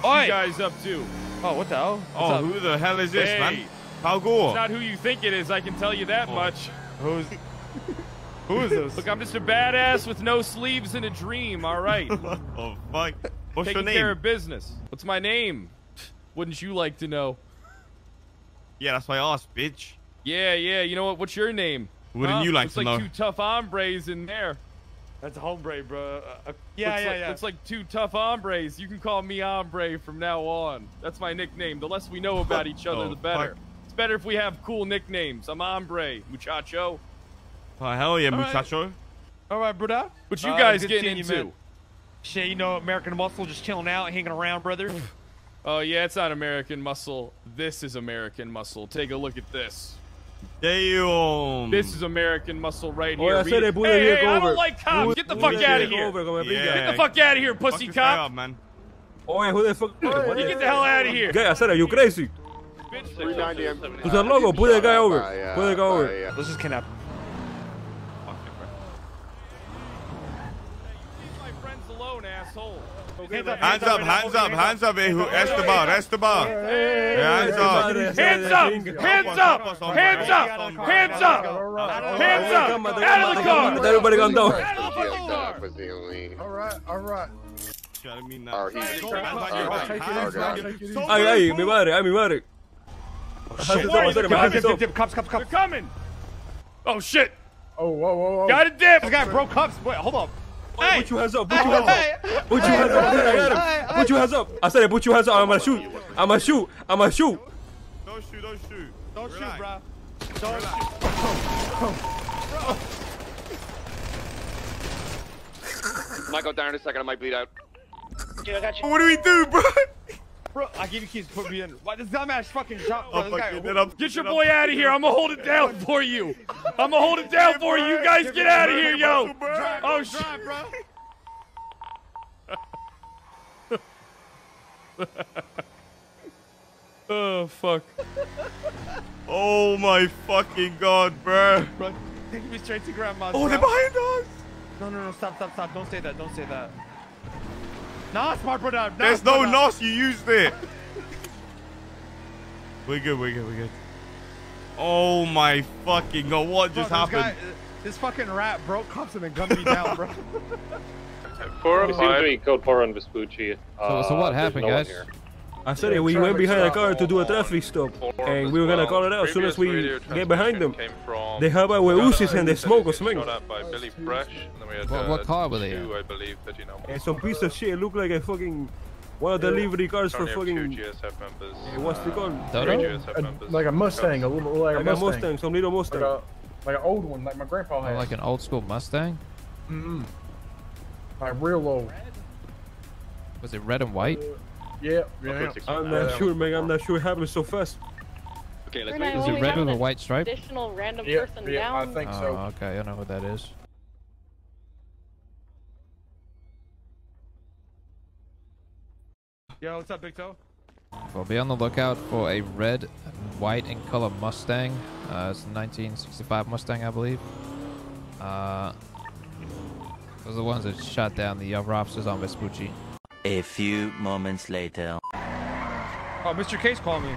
What Oi! you guys up to? Oh, what the hell? What's Oh, up? who the hell is this, Hey. man? How cool. It's not who you think it is, I can tell you that Oh. much. Who's who is this? Look, I'm just a badass with no sleeves and a dream, all right. oh, fuck. What's Taking your care of business. What's my name? Wouldn't you like to know? Yeah, that's why I asked, bitch. Yeah, yeah, you know what? What's your name? Wouldn't Huh? you like Looks to like know? two tough hombres in there. That's hombre, bro. Uh, uh, yeah, looks yeah, like, yeah. Looks like two tough hombres. You can call me hombre from now on. That's my nickname. The less we know about each other, Oh, the better. fuck. It's better if we have cool nicknames. I'm hombre, muchacho. Oh, hell yeah, All right. muchacho. All right, brother. What you Uh, guys good getting seeing you, into? man. Shit, you know, American Muscle just chilling out, hanging around, brother. Oh yeah, it's not American Muscle. This is American Muscle. Take a look at this. Damn. This is American Muscle right Oh, here. I Read said it. it, hey, hey, I don't like cops. Get the fuck out of here. over con el Yeah. Get the fuck out of here, pussy this guy cop. up, man. Oh, Oye, who the fuck? What? You get the hell out of here. Gay, I said, are you crazy? Bitch. 390 M. Tú estás loco, pude the guy over. Yeah, Pude the guy over. yeah. Let's just kidnap. Fuck it, bro. Leave my friends alone, asshole. Hands up, Hands up, hands up, hands up, eh, who- Esteban, Esteban. Hands up. Hands up! Hands up! Hands up! Hands up! Hands up! Out of the car! Everybody calm down. Out of the Yeah, fucking that car! was the only. Alright, alright. I mean, Or now. he. Hands on Alright, your back. alright, Hands on alright. your- So Ay, ay, good, mi fool. madre, ay, mi madre. Shit. Stop, stop, Dip, dip, stop. dip, dip, Cups, cups, They're coming! Oh shit! Oh, whoa, whoa, whoa. Got a dip! This guy broke cups. Wait, hold up. Put your hands up, put your hands up. Put your hands up, I got him. Put your hands up. I said put your hands up, I'm gonna shoot. I'm gonna shoot, I'm gonna shoot. Don't shoot, don't shoot. Don't shoot, Relax. bro. Don't shoot. Might go down in a second. I might bleed out. What do we do, bro? Bro, I give you keys. Put me in. Why this dumbass fucking shot? Bro, this guy. fucking it up. Get your boy out of here! I'm gonna hold it down for you! I'm gonna hold it down for you! You guys get out of here, yo! Oh shit! bro. Oh fuck. Oh my fucking god, bro. Bro, take me straight to grandma's. Oh, they're behind us. No, no, no, stop, stop, stop. Don't say that. Don't say that. Nah, smart brother. Nah, There's no brother. nos, you used it. We're good, we're good, we're good. Oh my fucking god, what Bro, just this happened? guy- uh, this fucking rat broke cups and then gunned me down, bro. Four oh five. code four on Vespucci. So, so what happened, guys? I said it, we went behind the car to do a traffic stop. And we were gonna call it out as soon as we get behind them. They have our Uzis and they smoke us, man. Shot at by Billy Fresh. And then we had, What- uh, what car were they in? two, I believe that you know. And some piece of shit it looked like a fucking one of the delivery cars for Currently have two fucking GSF members. what's it called? Three Dodo? GSF A- members. like a Mustang, a little like a Like a Mustang. Mustang, some little Like Mustang. a like an old one, like my grandpa Oh, had. like an old school Mustang? Mm-mm. Like real old. Was it red and white? Uh, Yeah, yeah. I'm one. not sure, man. I'm not sure it happened so fast. Okay, let's Is wait. it red with a white stripe? Additional random Yeah, person yeah, I think Oh, so. okay. I don't know what that is. Yo, what's up, Big Toe? Well, be on the lookout for a red and white in color Mustang. Uh, it's a 1965 Mustang, I believe. Uh, those are the ones that shot down the other officers on Vespucci. A few moments later. Oh, Mr. K's calling me.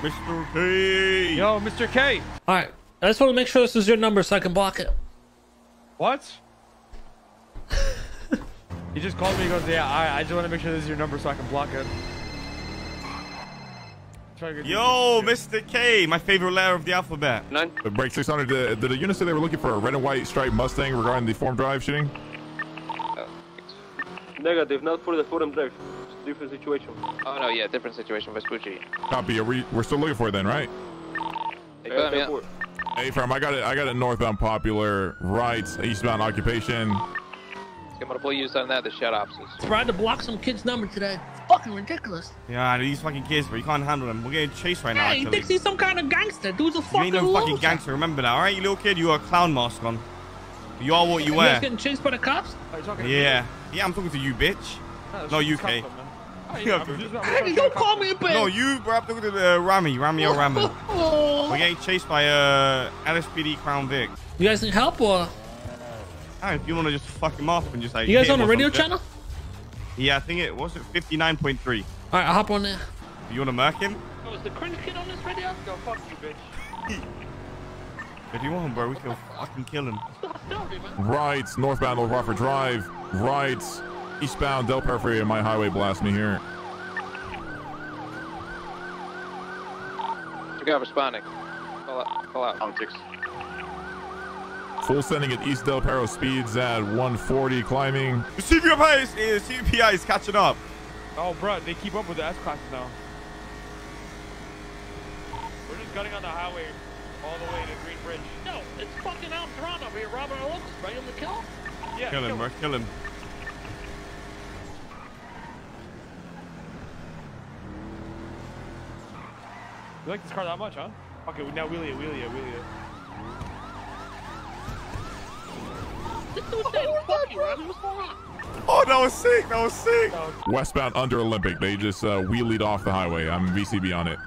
Mr. K. Yo, Mr. K. Alright, I just want to make sure this is your number so I can block it. What? he just called me. He goes, "Yeah, I, I just want to make sure this is your number so I can block it." Try to get- Yo, Mr. K, my favorite letter of the alphabet. None. Break 600. Did, did the unit say they were looking for a red and white striped Mustang regarding the forum drive shooting? Negative, not for the forum drive. Different situation. Oh, no, yeah, different situation, Vespucci. Copy. Are we, we're still looking for it then, right? Hey, firm. I got it. I got it northbound popular, right, eastbound occupation. I'm gonna pull you on that, the shut officers. Tried to block some kid's number today. It's fucking ridiculous. Yeah, these fucking kids, bro. You can't handle them. We're getting chased right now, Hey, he actually. thinks he's some kind of gangster. Dude's a You fucking ain't no fucking loser. gangster. Remember that, alright, you little kid? You got a clown mask on. You are what you You guys wear. getting chased by the cops? Oh, you're talking to Yeah. Yeah, I'm talking to you, bitch. me? No, it's you, just K. customer, man. You to- Hey, don't call me a bitch. No, you, bro. I'm talking to uh, Ramee. Ramee or Ramen. Oh. We're getting chased by uh, LSPD Crown Vic. You guys need help or? Alright, if you want to just fuck him off and just like. You guys on him a radio something. channel? Yeah, I think it was it 59.3. Alright, I'll hop on there. You want to mark him? Oh, is the cringe kid on this radio? Go fuck you, bitch. If you want, him, bro, we can fucking kill him. Right, northbound Old Rockford Drive. Right, eastbound Del Perro Freeway. My highway blast me here. You got responding. Call out. Call out. On six. Full sending at East Del Perro speeds at 140 climbing. The CPI is, is, CPI is catching up. Oh, bro, they keep up with the S classes now. We're just gunning on the highway all the way to Green Bridge. No, it's fucking out in Toronto here, robbing our locals. Ready to kill? Yeah, Kill him, kill bro. Kill him. You like this car that much, huh? Okay, now wheelie it, wheelie it, wheelie it. This dude said, fuck you, Robbie. What's going on? Oh, that was sick. That was sick. Westbound under Olympic. They just uh, wheelied off the highway. I'm VCB on it.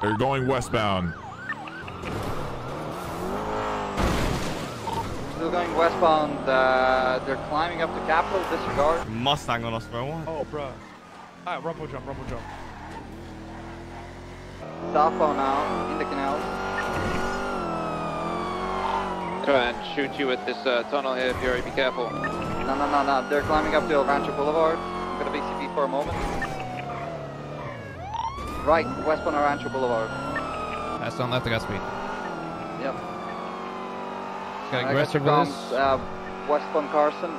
They're going westbound. Still going westbound. Uh, they're climbing up the Capitol. Disregard. Mustang on us, bro. What? Oh, bro. Alright, rumble jump, rumble jump. Southbound now in the canal. Try and shoot you with this uh, tunnel here, Fury. Be careful. No, no, no, no. They're climbing up the El Rancho Boulevard. I'm gonna be VCP for a moment. Right, westbound El Rancho Boulevard. That's on left, I got speed. Yep. Got I aggressive got with you, this. Grams, Uh, westbound Carson.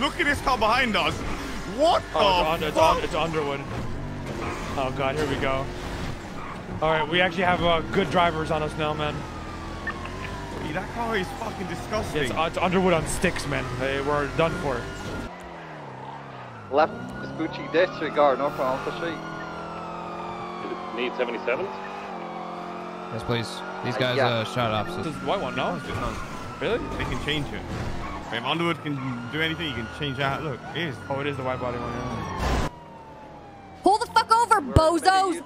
Look at this car behind us. What the Oh, it's, under, it's, fuck? it's Underwood. Oh, God, here we go. Alright, we actually have uh, good drivers on us now, man. Hey, that car is fucking disgusting. It's, uh, it's Underwood on sticks, man. Hey, we're done for. Left Vespucci disregard. North on Alta Street. Need 77s? Yes, please. These Uh, guys yeah. uh, shot opposite. This is the white one, no? Really? They can change it. If Underwood can do anything, you can change that. Look, it is. Oh, it is the white body one, yeah. Pull the fuck over, We're bozos!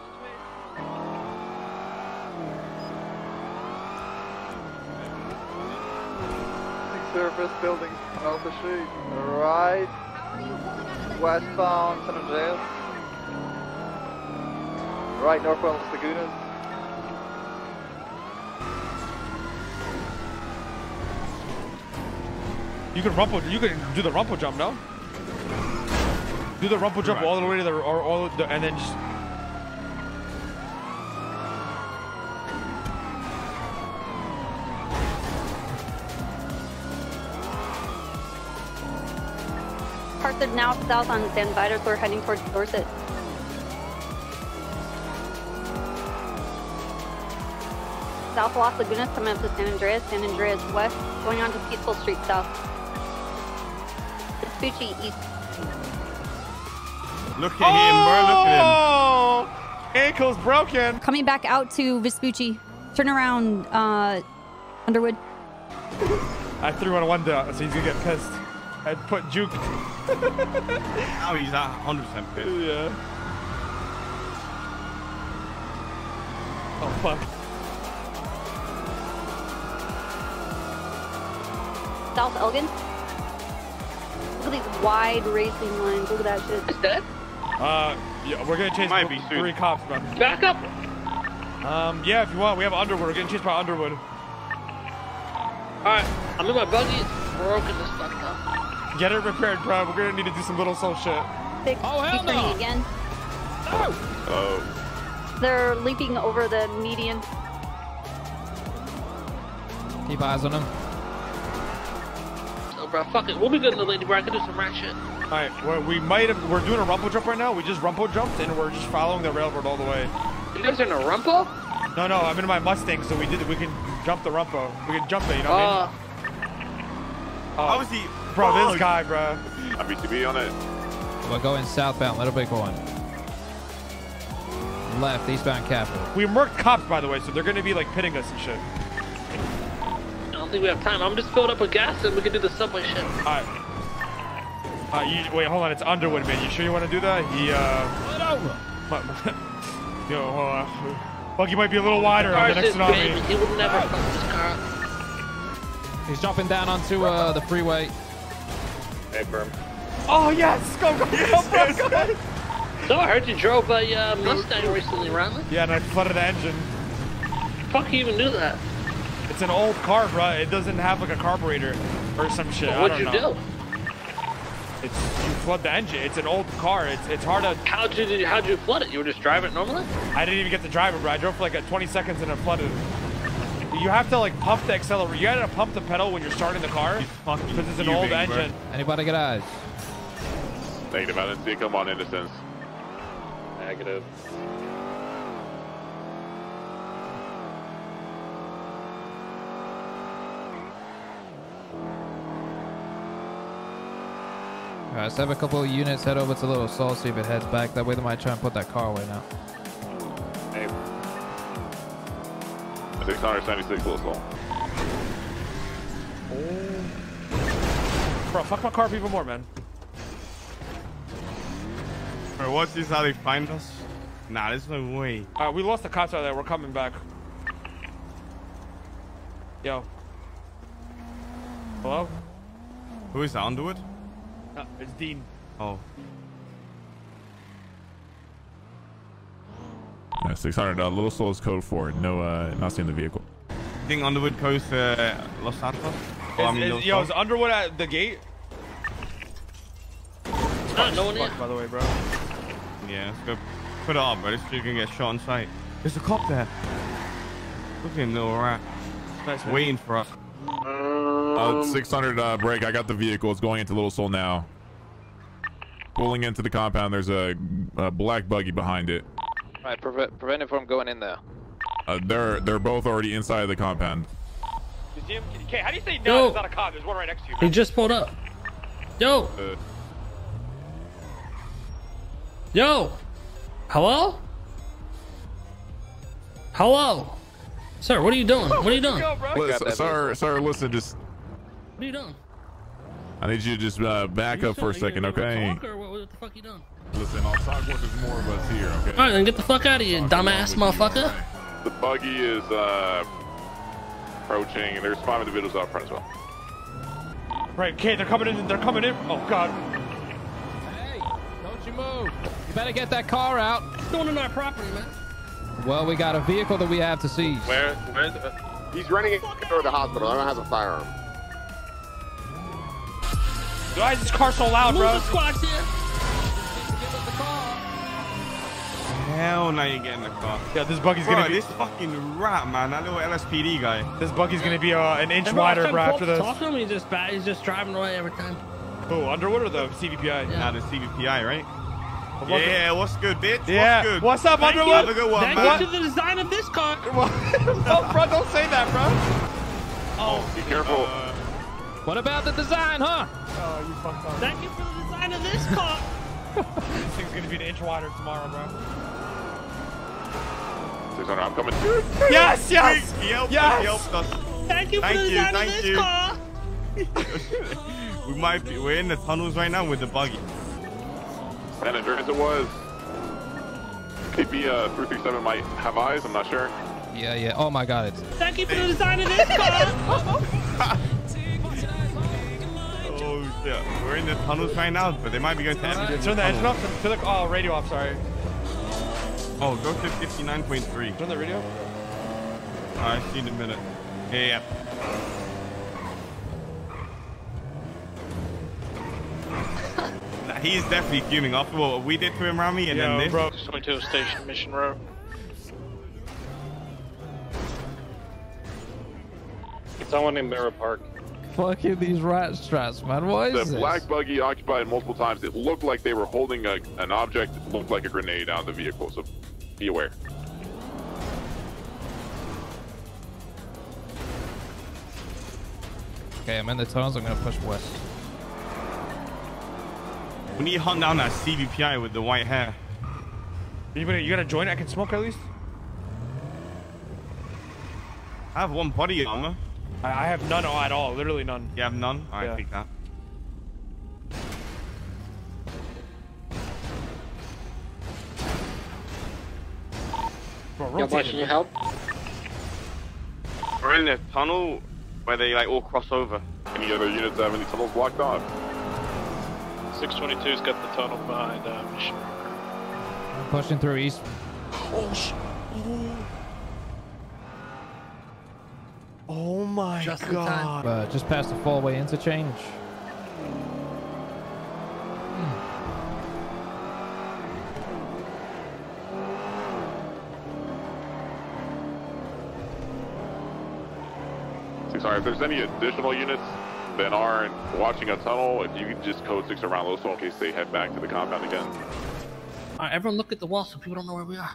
making a U-turn. South on Street. Surface building on Alta Street. Right. Westbound San Andreas. Right, northbound Las Lagunas. You can rumple. You can do the rumple jump, now. Do the rumple jump Right. all the way to the or all the, and then just Parts are now south on San Vitus. We're heading towards Dorset. South Las Lagunas coming up to San Andreas, San Andreas west, going on to Peaceful Street south. Vespucci east. Look at him, bro. Look at him. Oh, ankle's broken. Coming back out to Vespucci. Turn around, uh, Underwood. I threw on a one dot, so he's gonna get pissed. I put juke. Oh, he's at 100% pissed. Yeah. Oh fuck. South Elgin. Look at these wide racing lines. Look at that shit. It's dead? Uh, yeah, we're gonna chase Might th- be soon. three cops, man. Back up. Um, yeah, if you want, we have Underwood. We're getting chased by Underwood. Alright, I'm in my buggy. It's broken this stuff now. Get it repaired, bro. We're gonna need to do some little Seoul shit. Six, Oh, hell U-turning no. again. Oh. They're leaping over the median. Keep eyes on them. Oh, bro, fuck it. We'll be good in the lady, bro. I can do some rat shit. All right, we're, we might have. We're doing a rumple jump right now. We just rumple jumped and we're just following the railroad all the way. You guys are in a rumple? No, no, I'm in my Mustang, so we did. We can jump the rumpo. We can jump it. You know what I Uh, mean? How is he? Bro, Fuck. this guy, bro. I'm BTB on it. We're going southbound, Little Bighorn. Left, eastbound Capitol. We murked cops, by the way, so they're gonna be like pitting us and shit. I don't think we have time. I'm just filled up with gas and we can do the subway shit. All right. Uh, you, wait, hold on. It's Underwood, man. You sure you want to do that? He, uh. Pull it Yo, hold on. Buggy might be a little wider on the Car's next his tsunami. baby. He would never fuck this car. He's jumping down onto uh, the freeway. Hey, Berm. Oh yes, go go go go go! So I heard you drove a uh, Mustang recently, Riley. Yeah, and I flooded the engine. Fuck, you even knew that? It's an old car, bro. It doesn't have like a carburetor or some shit. I What'd don't you know. do? It's you flood the engine. It's an old car. It's it's hard to. How'd you how'd you flood it? You were just driving it normally? I didn't even get to drive it, bro. I drove for like a 20 seconds and it flooded. You have to like pump the accelerator. You gotta pump the pedal when you're starting the car because it's an old fuming, bro. engine. Anybody get eyes? Negative. I it come on innocence. Negative. Alright, let's have a couple of units head over to a Little Seoul, see if it heads back. That way they might try and put that car away now. 676 little Seoul. Bro, fuck my car up even more, man. Bro, what's this how they find us? Nah, there's no way. Alright, we lost the cops out there. We're coming back. Yo. Hello? Who is that, Underwood? Uh, it's Dean. Oh. Yeah, 600. Uh, little Seoul is code four. No, uh, not seeing the vehicle. I think Underwood goes to Los Santos? Oh, I mean, is, Los yo, is Santos? Underwood at the gate? Not no one Fuck, by the way, bro. Yeah, let's go put it up, bro. This dude's gonna get shot on sight. There's a cop there. Look at him, little rat. Nice. Waiting for us. Uh, 600 uh, break. I got the vehicle. It's going into Little Seoul now. Pulling into the compound. There's a, a black buggy behind it. Right, prevent, prevent it from going in there. Uh, they're they're both already inside the compound. You see him? Okay, how do you say no? Yo. There's not a cop. There's one right next to you. He just pulled up. Yo, Uh, yo. Hello? Hello? Sir, what are you doing? What are you doing? Go, listen, sir, sir, listen. Just What are you doing? I need you to just uh, back up for a second, okay? Or what, what the fuck are you doing? Listen, I'll talk once there's more of us here, okay? All right, then get the fuck out of here, dumbass motherfucker. The buggy is uh, approaching, and there's five individuals out front as well. Right, okay, they're coming in. They're coming in. Oh god. Hey, don't you move. You better get that car out. It's Going in our property, man. Well, we got a vehicle that we have to seize. Where? Where's the... He's running it to the hospital. I don't have a firearm. Why is this car so loud, Move bro? the squads here. Hell no, you're getting the car. Yeah, this buggy's Bro, gonna be. this fucking rat, man. That little LSPD guy. This buggy's gonna be uh, an inch Hey, bro, I wider, tried bro. After this. Talk to him. He's just bad. He's just driving away every time. Who, Underwood or the CVPI? Nah, the CVPI, right? What's yeah, what's good, bitch? Yeah. What's good? What's up, Thank Underwood? Have a good one, Thank man. you to the design of this car. no, bro, don't say that, bro. Oh, be careful. Uh, What about the design, huh? Oh, you fucked up. Thank you for the design of this car. This thing's gonna be an inch wider tomorrow, bro. 600, I'm coming. Yes, yes, he helped yes. us. He helped us. Thank you for Thank the you, thank this you. car. we might be. We're in the tunnels right now with the buggy. San Andreas it was. KP uh, 337 might have eyes, I'm not sure. Yeah, yeah. Oh my God, it's Thank you for the design of this car. Oh shit. We're in the tunnels right now, but they might be going to exit. Turn the engine off. Turn the oh, radio off. Sorry. Oh, go to 59.3. Turn the radio. I see in a minute. Yeah, yeah. Nah, He's definitely fuming after what we did to him, Ramee, and then Yo, this. bro. Just went to a station, Mission Row. It's someone in Mirror Park. fucking these rat straps, man. What The is this? black buggy occupied multiple times. It looked like they were holding a, an object that looked like a grenade out of the vehicle, so be aware. Okay, I'm in the tunnels. I'm gonna push west. We need to hunt down that CVPI with the white hair. You gonna you gonna join? I can smoke at least. I have one body armor. I, I have none at all. Literally none. You have none? Alright, Yeah. take that. Bro, tunnel. Yeah, Rotate boss, it. can you help? We're in the tunnel where they like all cross over. Any other units have any tunnels blocked off? 622's got the tunnel behind uh, Mission. Pushing through east. Oh, sh- oh my Just god. Uh, just past the four-way interchange. Sorry, if there's any additional units that aren't watching a tunnel, if you could just code six around those in case they head back to the compound again. Alright, everyone look at the wall so people don't know where we are.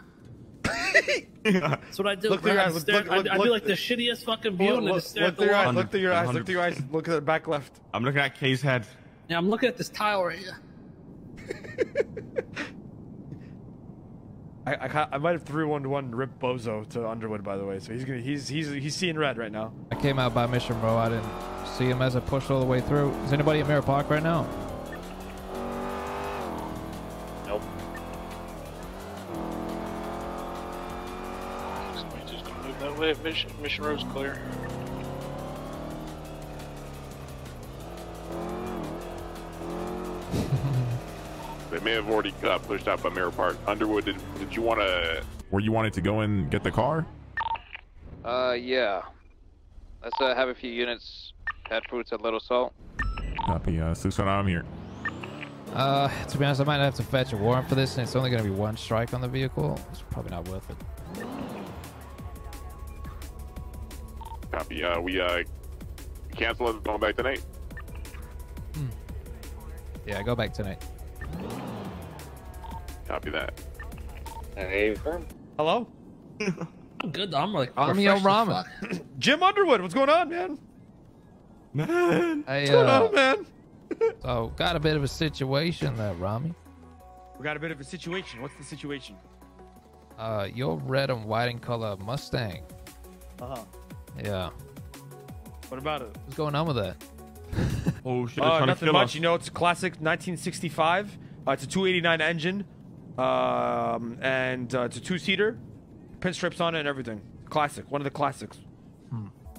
That's what I do. Look through your eyes, stare, look- I, look- I do look- like the shittiest fucking view and then Look, just stare look at through the your eyes. wall. Look through your eyes. Look through your eyes. Look at the back left. I'm looking at Kay's head. Yeah, I'm looking at this tile right here. I, I, I might have three one to one rip Bozo to Underwood by the way, so he's gonna he's he's he's seeing red right now. I came out by Mission Row. I didn't see him as I pushed all the way through. Is anybody at Mirror Park right now? Nope. 622's gonna move that way. Mission, mission road's clear. They may have already uh, pushed out by Mirror Park. Underwood, did, did you want to... Where you wanted to go and get the car? Uh, yeah. Let's uh, have a few units head fruits at Little Salt. Copy, uh, 609, I'm here. Uh, to be honest, I might have to fetch a warrant for this, and it's only going to be one strike on the vehicle. It's probably not worth it. Copy, uh, we, uh, cancel it, going back tonight. Yeah, go back tonight. Copy that. Hey, Hello? I'm good. I'm like I'm refreshed Yo as Ramen. Jim Underwood, what's going on, man? Man. Hey, What's going uh, on, man? so got a bit of a situation there, Ramee. We got a bit of a situation. What's the situation? Uh, your red and white in color Mustang. Uh huh. Yeah. What about it? What's going on with that? Oh shit! Uh, nothing much. us. You know, it's a classic 1965. Uh, it's a 289 engine, um, and uh, it's a two-seater, pinstripes on it and everything. Classic, one of the classics.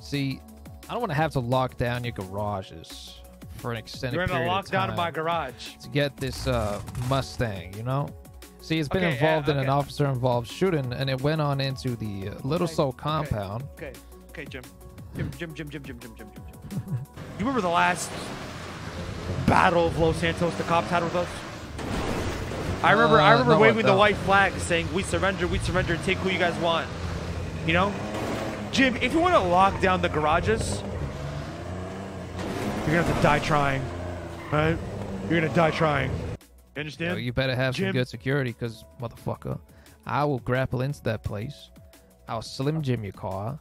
See, I don't want to have to lock down your garages for an extended You're in a period of lockdown in my garage. to get this uh, Mustang, you know? See, it's been Okay, involved uh, in an officer-involved shooting, and it went on into the uh, Little Seoul compound. Okay, okay, Jim. Jim, Jim, Jim, Jim, Jim, Jim, Jim, Jim, Jim. you remember the last battle of Los Santos the cops had with us? I remember, I Uh, remember no, I waving the white flag, saying, "We surrender, we surrender. Take who you guys want." You know, Jim. If you want to lock down the garages, you're gonna have to die trying. right? You're gonna die trying. You understand? you better have Jim- some good security, because, motherfucker, I will grapple into that place. I'll Slim Jim your car,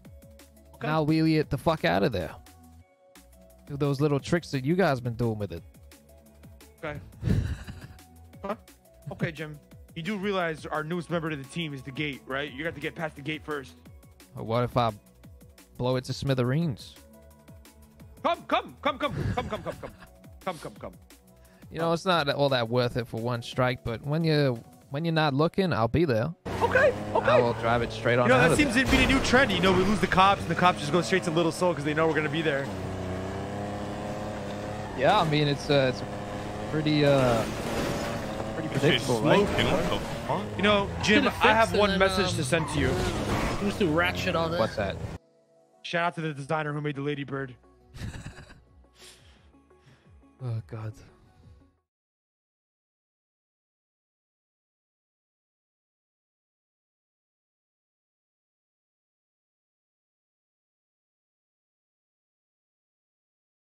and I'll wheelie it the fuck out of there. Do those little tricks that you guys been doing with it. Okay. huh? Okay, Jim. You do realize our newest member to the team is the gate, right? You got to get past the gate first. What if I blow it to smithereens? Come, come, come, come, come, come, come, come, come, come, come. You know, it's not all that worth it for one strike, but when you when you're not looking, I'll be there. Okay, okay. I will drive it straight on You know, that seems to be a new trend. You know, we lose the cops, and the cops just go straight to Little Seoul because they know we're gonna be there. Yeah, I mean it's uh, it's pretty uh pretty predictable, right? What the fuck? You know, Jim, I have one then, message um, to send to you. Who's just do rat shit all day. What's that? Shout out to the designer who made the Ladybird. Oh God.